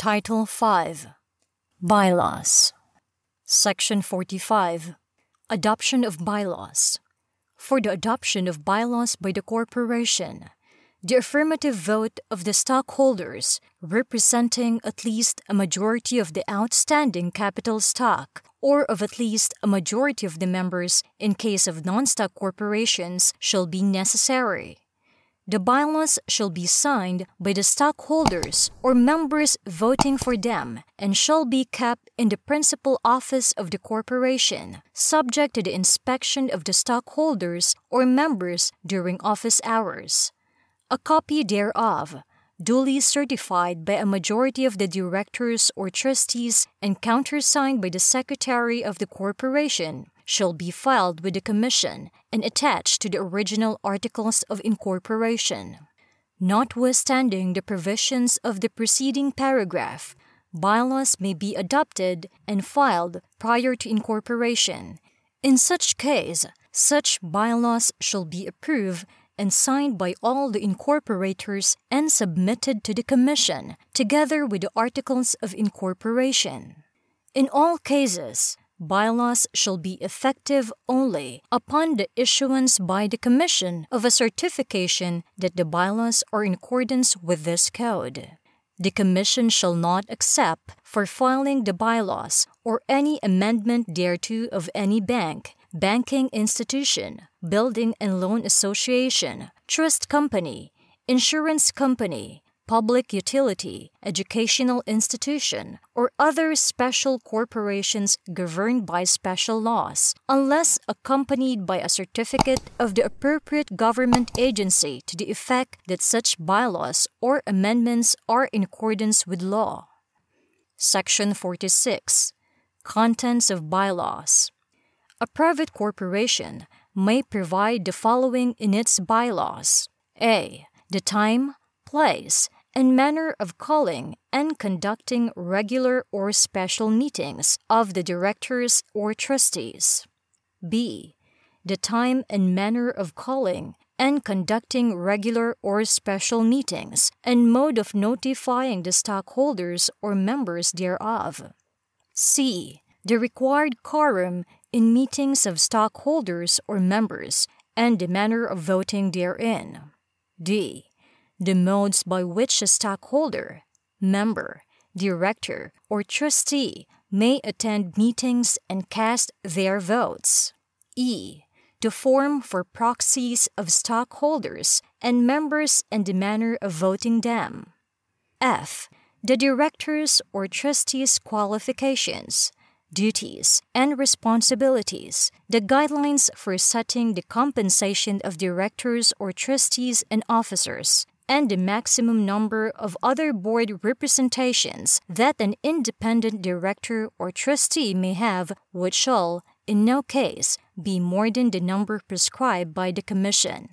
Title 5 Bylaws. Section 45 Adoption of Bylaws. For the adoption of bylaws by the corporation, the affirmative vote of the stockholders representing at least a majority of the outstanding capital stock or of at least a majority of the members in case of non-stock corporations shall be necessary. The bylaws shall be signed by the stockholders or members voting for them and shall be kept in the principal office of the corporation, subject to the inspection of the stockholders or members during office hours. A copy thereof, duly certified by a majority of the directors or trustees and countersigned by the secretary of the corporation, shall be filed with the commission and attached to the original articles of incorporation. Notwithstanding the provisions of the preceding paragraph, bylaws may be adopted and filed prior to incorporation. In such case, such bylaws shall be approved and signed by all the incorporators and submitted to the Commission, together with the Articles of Incorporation. In all cases, bylaws shall be effective only upon the issuance by the Commission of a certification that the bylaws are in accordance with this code. The Commission shall not accept for filing the bylaws or any amendment thereto of any bank banking institution, building and loan association, trust company, insurance company, public utility, educational institution, or other special corporations governed by special laws, unless accompanied by a certificate of the appropriate government agency to the effect that such bylaws or amendments are in accordance with law. Section 46 Contents of Bylaws a private corporation may provide the following in its bylaws a. The time, place, and manner of calling and conducting regular or special meetings of the directors or trustees. b. The time and manner of calling and conducting regular or special meetings and mode of notifying the stockholders or members thereof. c. The required quorum in meetings of stockholders or members and the manner of voting therein. D. The modes by which a stockholder, member, director, or trustee may attend meetings and cast their votes. E. The form for proxies of stockholders and members and the manner of voting them. F. The directors or trustees' qualifications duties, and responsibilities, the guidelines for setting the compensation of directors or trustees and officers, and the maximum number of other board representations that an independent director or trustee may have, which shall, in no case, be more than the number prescribed by the Commission.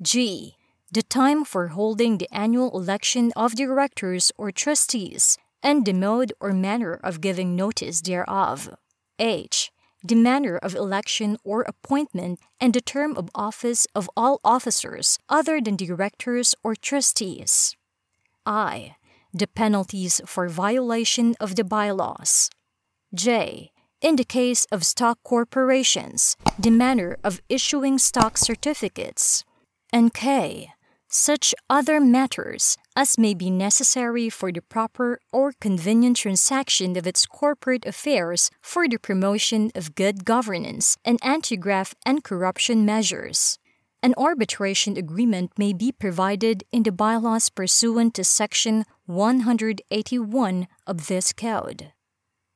G. The time for holding the annual election of directors or trustees and the mode or manner of giving notice thereof. H. The manner of election or appointment and the term of office of all officers other than directors or trustees. I. The penalties for violation of the bylaws. J. In the case of stock corporations, the manner of issuing stock certificates. And K such other matters as may be necessary for the proper or convenient transaction of its corporate affairs for the promotion of good governance and anti-graft and corruption measures. An arbitration agreement may be provided in the bylaws pursuant to Section 181 of this Code.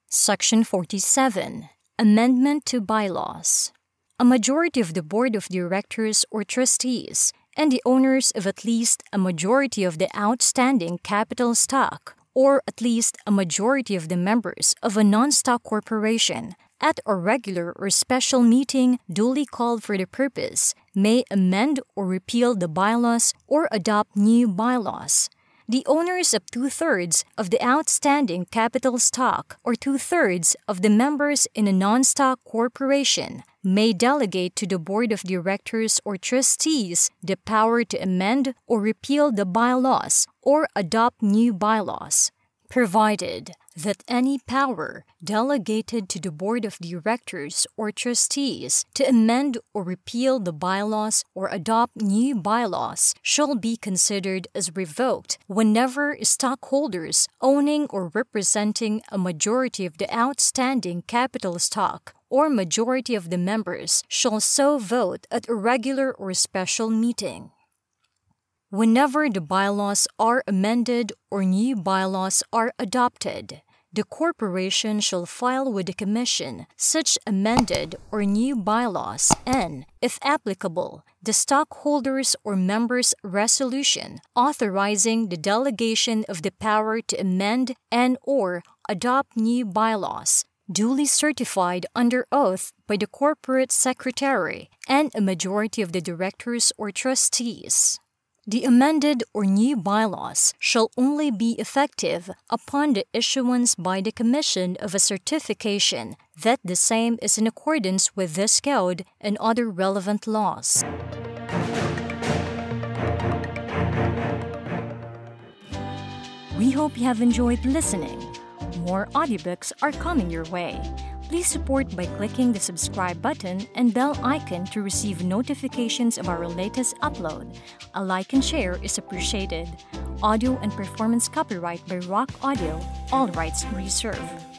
Section 47 Amendment to Bylaws a majority of the board of directors or trustees and the owners of at least a majority of the outstanding capital stock, or at least a majority of the members of a non stock corporation, at a regular or special meeting duly called for the purpose, may amend or repeal the bylaws or adopt new bylaws. The owners of two thirds of the outstanding capital stock or two thirds of the members in a non stock corporation may delegate to the board of directors or trustees the power to amend or repeal the bylaws or adopt new bylaws. provided that any power delegated to the Board of Directors or Trustees to amend or repeal the bylaws or adopt new bylaws shall be considered as revoked whenever stockholders owning or representing a majority of the outstanding capital stock or majority of the members shall so vote at a regular or special meeting. Whenever the bylaws are amended or new bylaws are adopted, the corporation shall file with the Commission such amended or new bylaws and, if applicable, the stockholders or members' resolution authorizing the delegation of the power to amend and or adopt new bylaws duly certified under oath by the corporate secretary and a majority of the directors or trustees. The amended or new bylaws shall only be effective upon the issuance by the Commission of a certification that the same is in accordance with this code and other relevant laws. We hope you have enjoyed listening. More audiobooks are coming your way. Please support by clicking the subscribe button and bell icon to receive notifications of our latest upload. A like and share is appreciated. Audio and performance copyright by RAK Audio, all rights reserved.